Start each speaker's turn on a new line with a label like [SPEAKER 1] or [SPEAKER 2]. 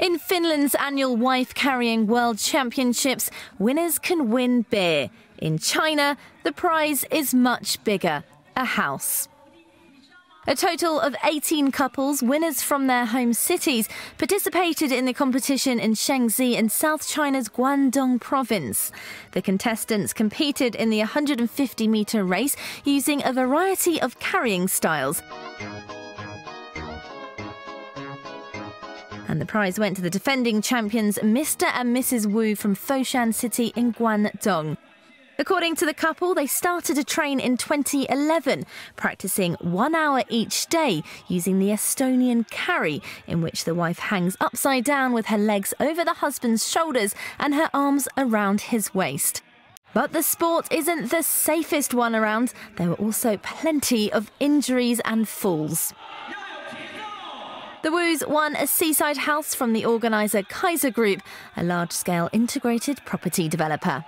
[SPEAKER 1] In Finland's annual wife carrying world championships, winners can win beer. In China, the prize is much bigger a house. A total of 18 couples, winners from their home cities, participated in the competition in Shaanxi in South China's Guangdong province. The contestants competed in the 150 metre race using a variety of carrying styles. And the prize went to the defending champions Mr. and Mrs. Wu from Foshan City in Guangdong. According to the couple, they started to train in 2011, practicing one hour each day using the Estonian carry, in which the wife hangs upside down with her legs over the husband's shoulders and her arms around his waist. But the sport isn't the safest one around. There were also plenty of injuries and falls. The Wus won a seaside house from the organiser Kaisa Group, a large scale integrated property developer.